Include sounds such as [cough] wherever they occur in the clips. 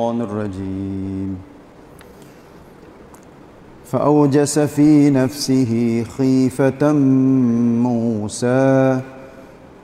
الشيطان الرجيم. فأوجس في نفسه خيفة موسى.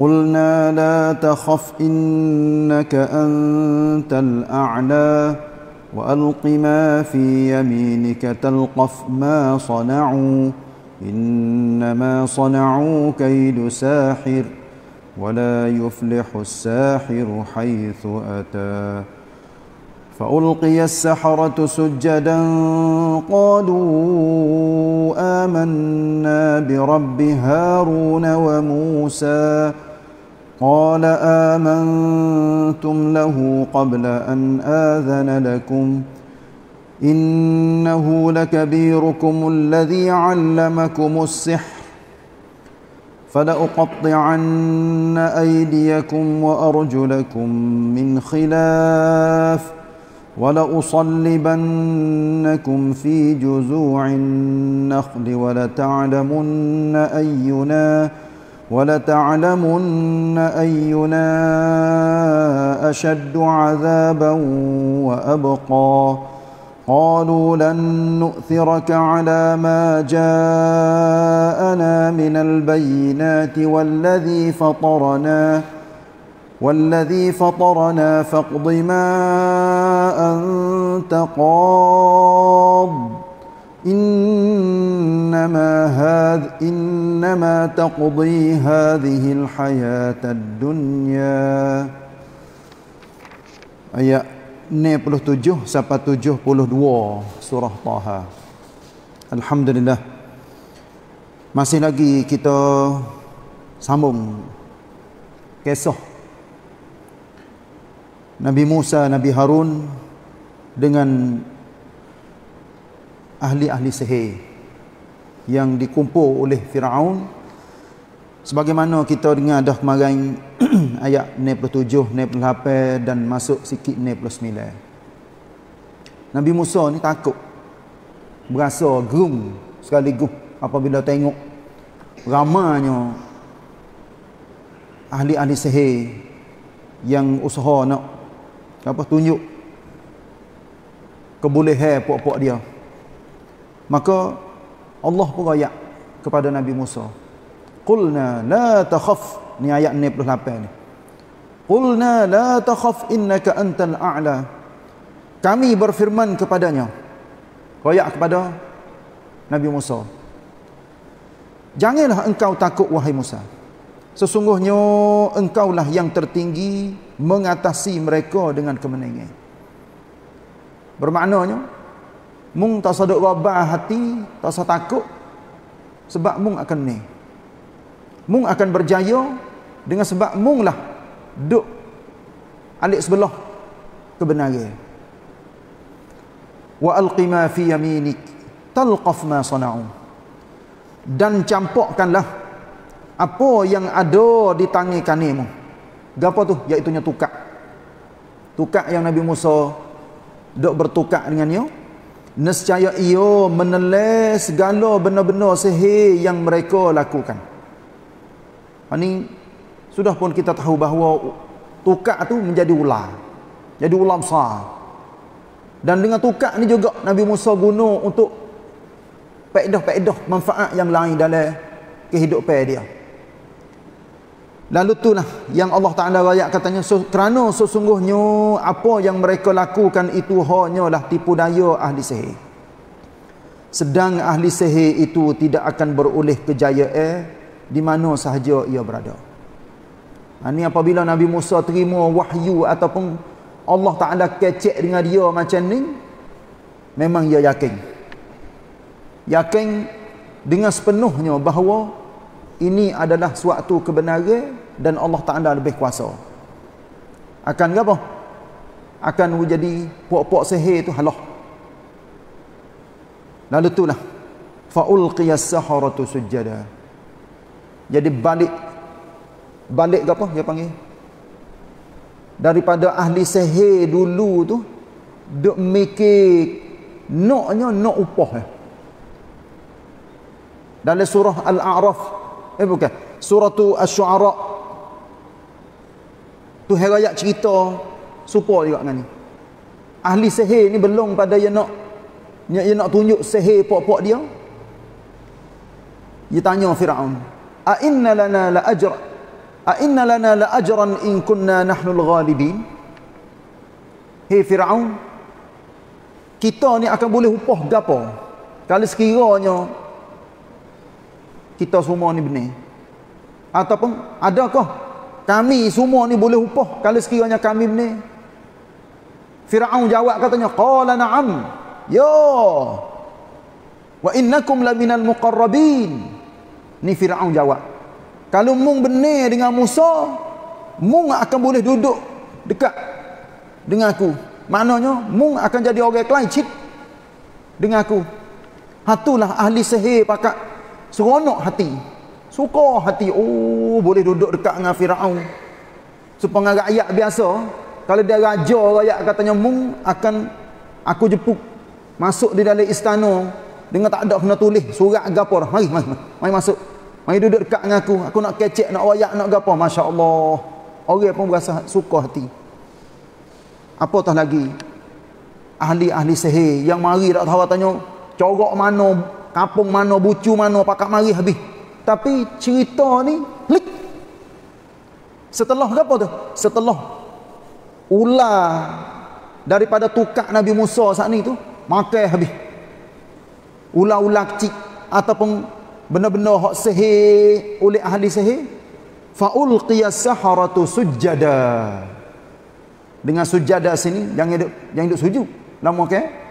قلنا لا تخف إنك أنت الأعلى. وألق ما في يمينك تلقف ما صنعوا. إنما صنعوا كيد ساحر ولا يفلح الساحر حيث أتى. فألقي السحرة سجدا قالوا آمنا برب هارون وموسى قال آمنتم له قبل أن آذن لكم إنه لكبيركم الذي علمكم السحر فلأقطعن أيديكم وأرجلكم من خلاف ولأصلبنكم في جذوع النخل ولتعلمن أينا ولتعلمن أينا أشد عذابا وأبقى. قالوا لن نؤثرك على ما جاءنا من البينات والذي فطرنا والذي فطرنا فاقض ما أنت قاض إنما هذا إنما تقضي هذه الحياة الدنيا ayat 67 sampai 72 surah Taha Alhamdulillah masih lagi kita sambung kisah Nabi Musa, Nabi Harun dengan ahli-ahli sihir yang dikumpul oleh Firaun. Sebagaimana kita dengar dah kemarin [clears throat] ayat 97, 98 dan masuk sikit 99 Nabi Musa ni takut. Berasa gerum sekaligus apabila tengok ramanya ahli-ahli sihir yang usaha nak apa tunjuk kebolehan puak-puak dia. Maka Allah pun rayak kepada Nabi Musa. Qulna la takhaf. Ni ayat 98 ni. Qulna la takhaf innaka antal a'la. Kami berfirman kepadanya rayak kepada Nabi Musa janganlah engkau takut wahai Musa. Sesungguhnya engkaulah yang tertinggi mengatasi mereka dengan kemenangan. Bermaknanya mung tak saduk rabah hati, tak usah takut sebab mung akan ni. Mung akan berjaya dengan sebab mung lah duk alik sebelah kebenaran. Wa alqi ma fi yaminik talqaf ma sana'u. Dan campakkanlah apa yang ada di tangan kananmu Gapo tu? Iaitu tukak. Tukak yang Nabi Musa dok bertukak dengannya. Nescaya ia menelai segala benar-benar sihir yang mereka lakukan. Ini sudah pun kita tahu bahawa tukak tu menjadi ular. Jadi ular besar. Dan dengan tukak ni juga Nabi Musa guna untuk pedah-pedah manfaat yang lain dalam kehidupan dia. Lalu itulah yang Allah Ta'ala rakyat katanya kerana sesungguhnya apa yang mereka lakukan itu hanyalah tipu daya ahli sihir. Sedang ahli sihir itu tidak akan beroleh kejayaan di mana sahaja ia berada. Ini ha, apabila Nabi Musa terima wahyu ataupun Allah Ta'ala kecek dengan dia macam ni, memang ia yakin. Yakin dengan sepenuhnya bahawa ini adalah suatu kebenaran dan Allah Taala lebih kuasa. Akan apa? Akan menjadi puak-puak sihir itu halah. Lalu itulah faulqiyas saharatu sujada. Jadi balik balik apa dia panggil? Daripada ahli sihir dulu tu duk mikir noknya nok upah eh. Dalam surah Al-A'raf eh bukan surah Asy-Syu'ara Tu herayat cerita supo juga dengan ni. ahli sihir ni belum pada yang nak yang nak tunjuk sihir pok-pok dia. Dia tanya Firaun a inna lana la ajra a inna lana la ajran in kunna nahnul ghalibin? Hei Firaun kita ni akan boleh upah gapo kalau sekiranya kita semua ni benar ataupun adakah kami semua ni boleh upah. Kalau sekiranya kami benar Firaun jawab katanya qala na'am. Ya wa innakum laminal muqarrabin. Ni Firaun jawab. Kalau mung benar dengan Musa mung akan boleh duduk dekat dengan aku. Maknanya mung akan jadi orang kelancit dengan aku. Hatulah ahli sihir pakak seronok hati suka hati oh boleh duduk dekat dengan Firaun. Supaya rakyat biasa kalau dia raja rakyat katanya mung akan aku jepuk. Masuk di dalam istana dengan tak ada kena tulis surat gapo mari mari mari masuk. Mari duduk dekat dengan aku. Aku nak kecek nak wayak nak gapo masya-Allah. Orang pun berasa suka hati. Apatah lagi? Ahli-ahli sihir yang mari tak tahu tanya corak mana kampung mana bucu mana pakak mari habis tapi cerita ni klik. Setelah apa tu? Setelah ular daripada tukak Nabi Musa saat ni tu makan habis. Ular-ular kecil ataupun benda-benda hak sihir oleh ahli sihir faulqiya saharatu sujada dengan sujada sini yang hidup yang hidup sujud. Lama ke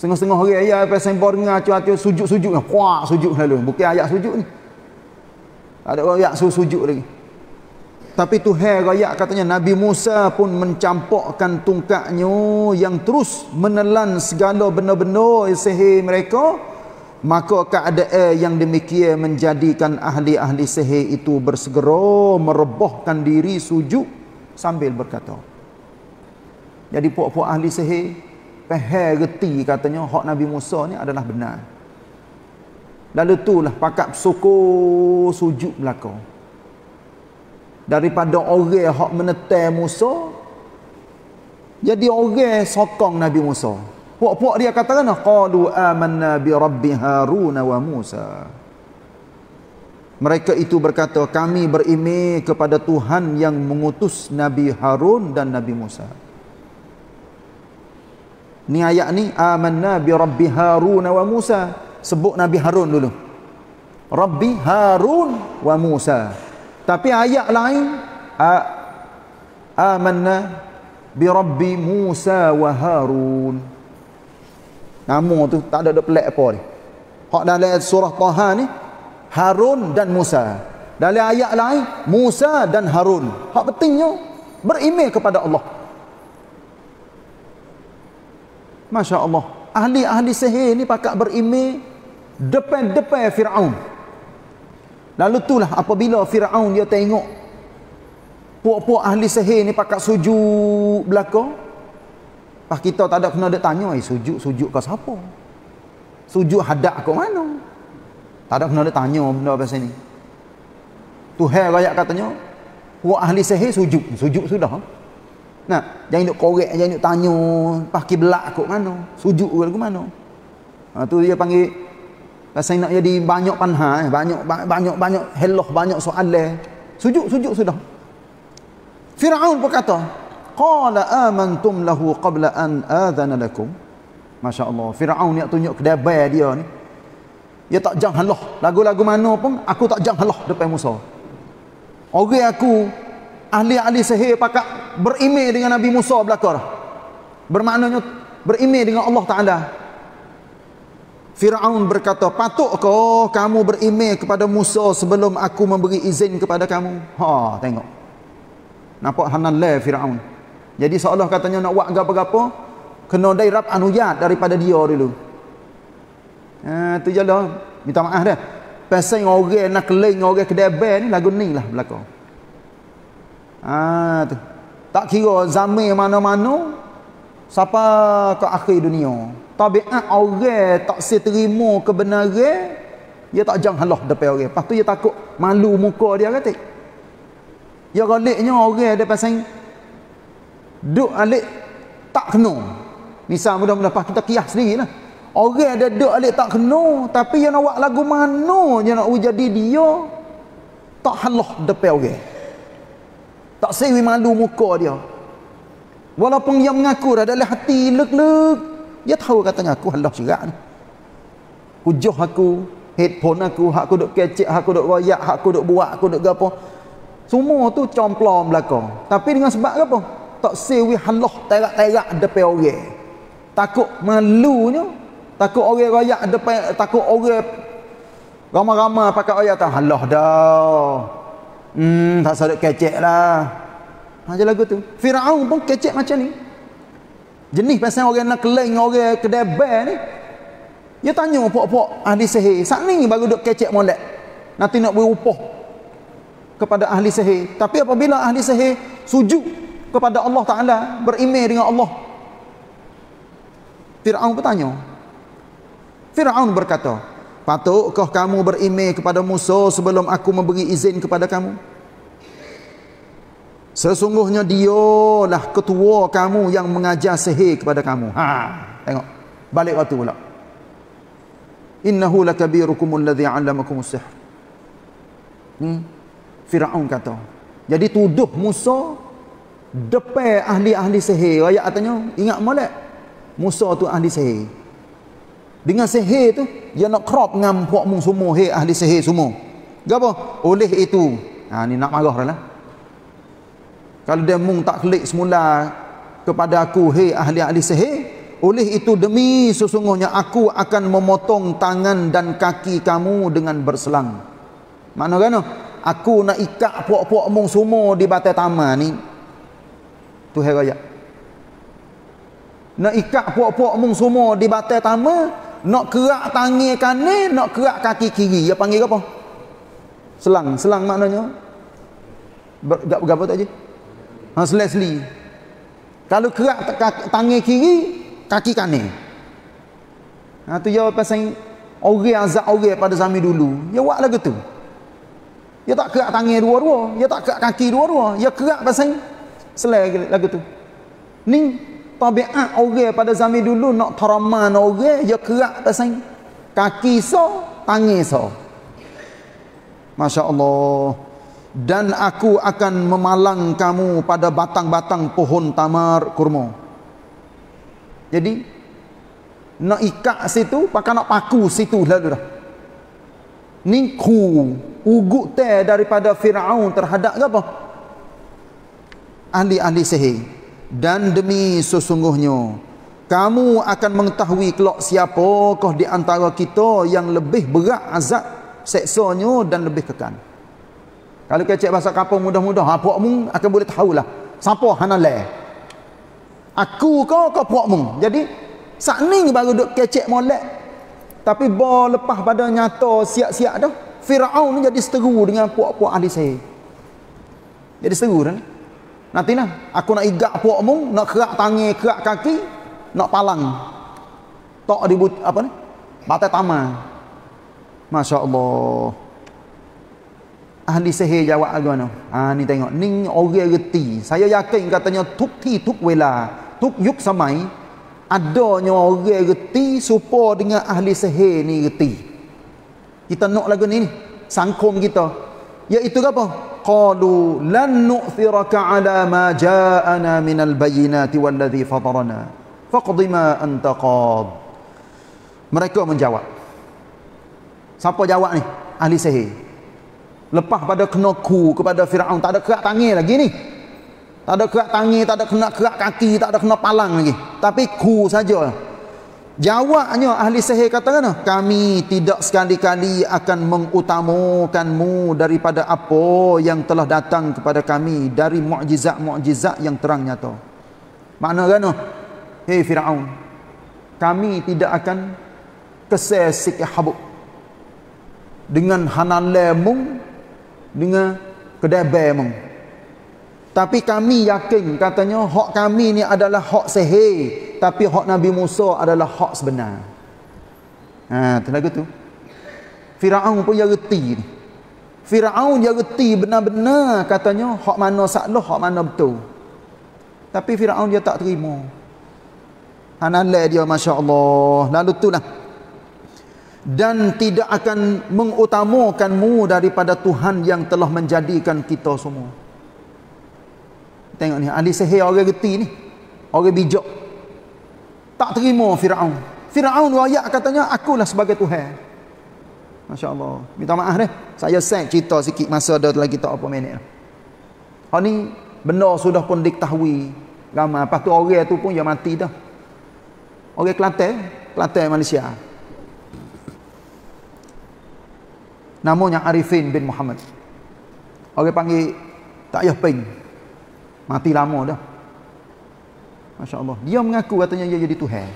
setengah-setengah hari ayat apa sembor dengan acu-acu sujud-sujud kuat sujud lalu bukan ayat sujud ni ada ayat sujud lagi tapi Tuhan raya katanya Nabi Musa pun mencampakkan tungkaknya yang terus menelan segala benda-benda sihir mereka. Maka keadaan yang demikian menjadikan ahli-ahli sihir itu bersegera merebahkan diri sujud sambil berkata. Jadi puak-puak ahli sihir pehar reti katanya hak Nabi Musa ni adalah benar. Lalu itulah pakat suku sujud belakang daripada orang hak menetai Musa jadi orang sokong Nabi Musa. Puak-puak dia katakan qalu amanna bi rabbi harun wa musa. Mereka itu berkata kami berimej kepada Tuhan yang mengutus Nabi Harun dan Nabi Musa ni ayat ni amanna bi rabbi harun wa musa sebut Nabi Harun dulu Rabbi Harun wa Musa tapi ayat lain amanna bi rabbi Musa wa Harun. Nama tu tak ada ada pelik apa ni. Hak dalam surah Taha ni Harun dan Musa. Dalam ayat lain Musa dan Harun. Hak pentingnya berimej kepada Allah. Masya Allah. Ahli-ahli sihir ni pakat berimej depan-depan Fir'aun. Lalu itulah apabila Firaun dia tengok puak-puak ahli sihir ni pakat sujud belaka. Pas kita tak ada kena dia tanya, "Eh, sujud-sujud ke siapa?" Sujud hadap ke mana? Tak ada kena dia tanya benda pasal ni. Tuhan rakyat katanya, puak ahli sihir sujud, sujud sudah. Nah, jangan duk korek, jangan duk tanya, pas kiblat ke mana? Sujud ke mana? Ha, tu dia panggil Pasal nak jadi banyak panha, eh? banyak banyak banyak heloh, banyak soalan. Sujud, sujud sudah. Firaun berkata, "Qala amantum lahu qabla an adhana lakum." Masya-Allah, Firaun ni tunjuk kedabai dia ni. Dia tak jang halah. Lagu-lagu mana pun aku tak jang halah depan Musa. Orang aku ahli-ahli sihir pakak berimej dengan Nabi Musa belakang. Bermaknanya berimej dengan Allah Taala. Firaun berkata, "Patutkah kamu berimej kepada Musa sebelum aku memberi izin kepada kamu?" Ha, tengok. Nampak hanan le Firaun. Jadi seolah katanya nak buat apa-apa, kena dairab anuyat daripada dia dulu. Ha, tu jelah. Minta maaf dah. Pasal orang nak keling orang kedai ni lagu ni lah belakang. Ha, tu. Tak kira zaman mana-mana siapa ke akhir dunia. Tabiat orang tak seterima kebenaran dia tak jang halah depan orang. Lepas tu dia takut malu muka dia kata. Ya galiknya orang dia pasang duk alik tak kena. Misal mudah-mudahan kita kias sendiri lah orang ada duduk alik tak kena tapi yang nak buat lagu mana yang nak jadi dia tak halah depan orang tak sewi malu muka dia. Walaupun dia mengaku dah dalam hati lek-lek dia tahu katanya aku halah syirak ni. Hujah aku headphone aku hak aku duk kecek hak aku duk royak hak aku duk buat aku duk gapo. Semua tu complom belakang. Tapi dengan sebab apa? Tak sewi halah terak-terak depan orang. Takut malunya takut orang royak depan takut orang ramai-ramai pakai ayat tak halah dah hmm tak sadar kecek lah. Ha lagu tu. Firaun pun kecek macam ni. Jenis pasal orang nak keleng orang kedebel ni. Dia tanya pok-pok ahli sihir. Saat ni baru duk kecek molek. Nanti nak berupah kepada ahli sihir. Tapi apabila ahli sihir sujud kepada Allah Ta'ala berimeh dengan Allah. Fir'aun bertanya Fir'aun berkata patutkah kamu berimeh kepada Musa sebelum aku memberi izin kepada kamu? Sesungguhnya dialah ketua kamu yang mengajar sihir kepada kamu. Ha tengok. Balik waktu pula. Innahu lakabirukum alladhi 'allamakumus sihr. Hmm? Firaun kata jadi tuduh Musa depan ahli-ahli sihir. Ayat katanya ingat molek Musa tu ahli sihir dengan sihir tu dia nak crop dengan puak mung semua hey ahli sihir semua gapo oleh itu ha ni nak marah lah kalau dia mung tak klik semula kepada aku hey ahli-ahli sihir oleh itu demi sesungguhnya aku akan memotong tangan dan kaki kamu dengan berselang. Mana kan? Aku nak ikat puak-puak mung semua di batai taman ni. Tu hai raya. Nak ikat puak-puak mung semua di batai taman, nak kerak tangan kanan, nak kerak kaki kiri. Dia panggil apa? Selang. Selang maknanya? Berapa tak je? Ha, selesli. Kalau kerak tangan kiri, kaki kanan. Ha tu jawab pasal orang azab orang pada zaman dulu. Ya buat lagu tu. Dia tak kerak tangan dua-dua, dia tak kerak kaki dua-dua, dia kerak pasal selai lagu tu. Ni tabiat orang pada zaman dulu nak taraman orang, dia kerak pasal kaki so, tangan so. Masya-Allah. Dan aku akan memalang kamu pada batang-batang pohon tamar kurma. Jadi nak ikat situ pakai nak paku situ lalu dah. Ni ku ugut teh daripada Firaun terhadap apa? Ahli-ahli sihir. Dan demi sesungguhnya kamu akan mengetahui kelak siapakah di antara kita yang lebih berat azab seksanya dan lebih kekal. Kalau kecek bahasa kapal mudah-mudah, ha, puakmu akan boleh tahulah. Siapa hanalai? Aku kau kau puakmu. Jadi saat ni baru duk kecek molek. Tapi bo lepas pada nyata siap-siap dah. Firaun ni jadi seteru dengan puak-puak ahli saya. Jadi seteru dah. Nanti nah, aku nak igak puakmu, nak kerak tangan, kerak kaki, nak palang. Tok di apa ni? Batai taman. Masya Allah ahli sihir jawab agama ha ni tengok. Ni orang reti. Saya yakin katanya tuk ti tuk wela tuk yuk samai adanya orang reti supaya dengan ahli sihir ni reti. Kita nak lagu ni sangkum kita. Iaitu apa qalu lan nu'thiraka ala ma ja'ana minal bayyinati walladhi fatarana faqdi ma anta qad mereka menjawab siapa jawab ni ahli sihir Lepas pada kena ku kepada Firaun tak ada kerak tangan lagi ni. Tak ada kerak tangan, tak ada kena kerak kaki, tak ada kena palang lagi. Tapi ku saja. Jawabnya ahli sihir kata kan, kami tidak sekali-kali akan mengutamakanmu daripada apa yang telah datang kepada kami dari mukjizat-mukjizat yang terang nyata. Makna kan? Hei Firaun, kami tidak akan kesesik habuk dengan hanalemu dengan kedai memang. Tapi kami yakin katanya hak kami ni adalah hak sihir, tapi hak Nabi Musa adalah hak sebenar. Ha, tu lagu tu. Firaun pun dia reti ni. Firaun dia reti benar-benar katanya hak mana salah, hak mana betul. Tapi Firaun dia tak terima. Hanalai dia masya-Allah. Lalu itulah dan tidak akan mengutamakanmu daripada Tuhan yang telah menjadikan kita semua. Tengok ni ahli sihir orang geti ni. Orang bijak. Tak terima Firaun. Firaun ayat katanya akulah sebagai Tuhan. Masya-Allah. Minta maaf deh. Saya set cerita sikit masa ada lagi tak apa minit. Ha ni benda sudah pun diketahui ramai. Lepas tu orang tu pun yang mati dah. Orang Kelantan, Kelantan Malaysia. Namanya Arifin bin Muhammad. Orang panggil tak payah ping. Mati lama dah. Masya Allah. Dia mengaku katanya dia jadi Tuhan.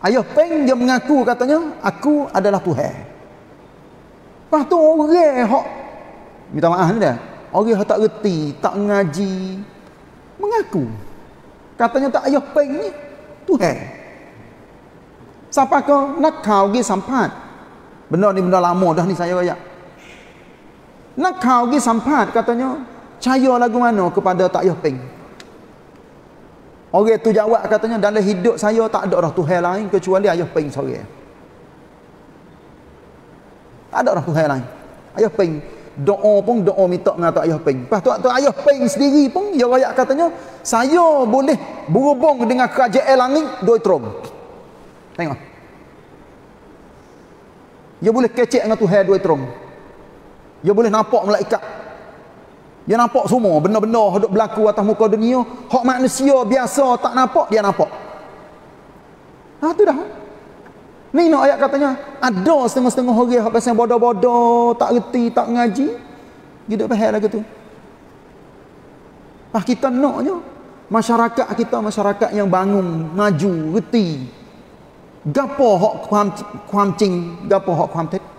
Ayah peng dia mengaku katanya aku adalah Tuhan. Lepas tu orang hok minta maaf ni dah. Orang hok tak reti, tak ngaji mengaku. Katanya tak ayah peng ni Tuhan. Siapa kau nak kau pergi sampat Benda ni benda lama dah ni saya rayak. Nak kau pergi sampat katanya, caya lagu mana kepada tak payah ping. Orang tu jawab katanya dalam hidup saya tak ada orang Tuhan lain kecuali ayah ping seorang. Tak ada orang Tuhan lain. Ayah ping doa pun doa minta dengan ayah ping. Lepas tu, tu ayah ping sendiri pun dia rakyat katanya saya boleh berhubung dengan kerajaan langit dua terong. Tengok. Dia boleh kecek dengan Tuhan dua terung. Dia boleh nampak malaikat. Dia nampak semua benda-benda hendak berlaku atas muka dunia, hak manusia biasa tak nampak, dia nampak. Ha nah, tu dah. Ni nak ayat katanya, ada setengah-setengah orang hak pasal bodoh-bodoh, tak reti, tak ngaji. Gitu pahal lagu tu. Pas kita naknya, masyarakat kita masyarakat yang bangun, maju, reti. Gapo hak kuam kuam cing, gapo hak kuam tet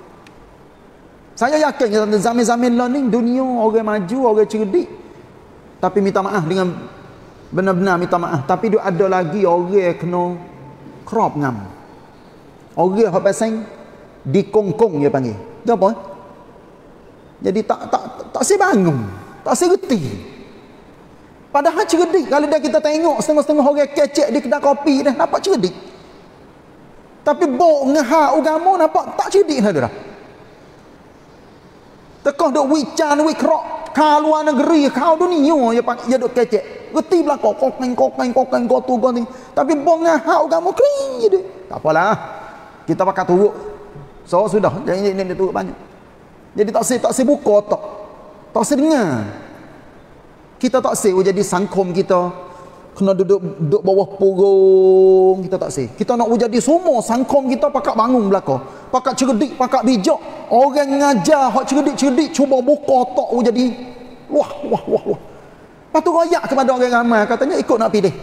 saya yakin zaman-zaman learning dunia orang maju orang cerdik. Tapi minta maaf dengan benar-benar minta maaf. Tapi dia ada lagi orang kena crop ngam. Orang hok pasang dikongkong dia panggil. Dia apa? Jadi tak tak tak si bangun tak si reti. Padahal cerdik kalau dia kita tengok setengah-setengah orang kecek di kedai kopi dah nampak cerdik. Tapi bok ngaha agama nampak tak cerdik dah dah. Tekah duk wican wikrok ka luar negeri kau dunia ya pak ya duk kecek. Reti belaka kokeng kokeng kokeng gotu goni. Tapi bok ngaha agama kering je dia. Tak apalah. Kita pakai turuk. So sudah jangan ini turuk banyak. Jadi tak sih tak sih buka tak. Tak dengar. Kita tak sih jadi sangkom kita kena duduk duduk bawah purung. Kita tak sih. Kita nak jadi semua. Sangkong kita pakat bangun belaka. Pakat cerdik pakat bijak. Orang ngajar hak cerdik-cerdik cuba buka otak jadi wah wah wah wah. Lepas tu kepada orang ramai. Katanya ikut nak pilih.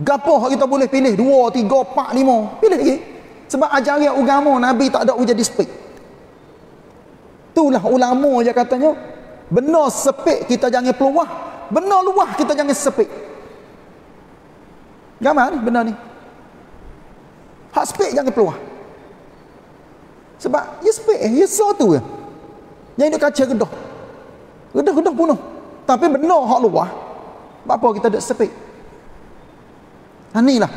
Gapo hak kita boleh pilih? Dua tiga empat lima. Pilih lagi. Sebab ajaran agama nabi tak ada jadi spek itulah ulama je katanya. Benar sepik kita jangan peluah. Benar luah kita jangan sepik Gambar ni benda ni. Hak spek jangan keluar. Sebab ya spek eh, ya so tu ya. Yang dia kaca gedah. Gedah-gedah bunuh. Tapi benda hak luar. Apa kita ada spek? Ha lah.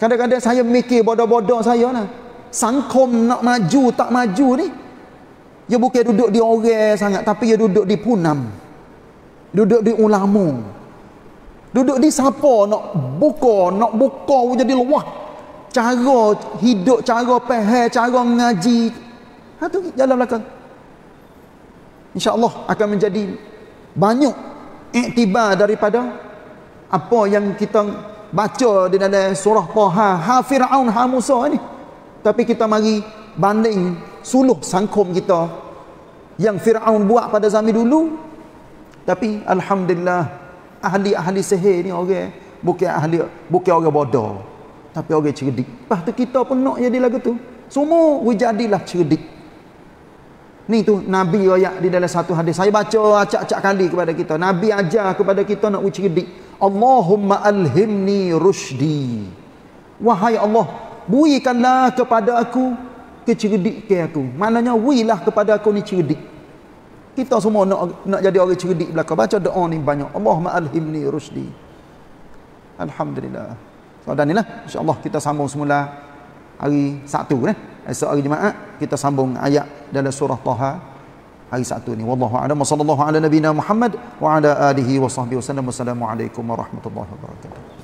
Kadang-kadang saya mikir bodoh-bodoh saya lah. Sangkom nak maju tak maju ni. Dia bukan duduk di orang sangat. Tapi dia duduk di punam. Duduk di ulama. Duduk di siapa nak buka, nak buka jadi luah. Cara hidup, cara pahal, cara ngaji. Ha tu jalan belakang. InsyaAllah akan menjadi banyak iktibar daripada apa yang kita baca di dalam surah Taha, ha Firaun, ha Musa ni. Tapi kita mari banding suluh sangkum kita yang Firaun buat pada zaman dulu. Tapi alhamdulillah ahli-ahli sihir ni orang bukan ahli bukan orang bodoh tapi orang cerdik. Lepas tu kita pun nak jadi lagu tu. Semua jadilah cerdik. Ni tu nabi ayat di dalam satu hadis. Saya baca acak-acak kali kepada kita. Nabi ajar kepada kita nak cerdik. Allahumma alhimni rushdi. Wahai Allah buikanlah kepada aku kecerdikan aku. Maknanya wilah kepada aku ni cerdik kita semua nak nak jadi orang cerdik belaka. Baca doa ni banyak. Allahumma alhimni rusdi. Alhamdulillah. So dan inilah insya-Allah kita sambung semula hari Sabtu eh. Esok hari Jumaat kita sambung ayat dalam surah Taha hari Sabtu ni. Wallahu a'lam. Sallallahu ala nabiyina Muhammad wa ala alihi wa sahbihi wasallam. Wassalamualaikum warahmatullahi wabarakatuh.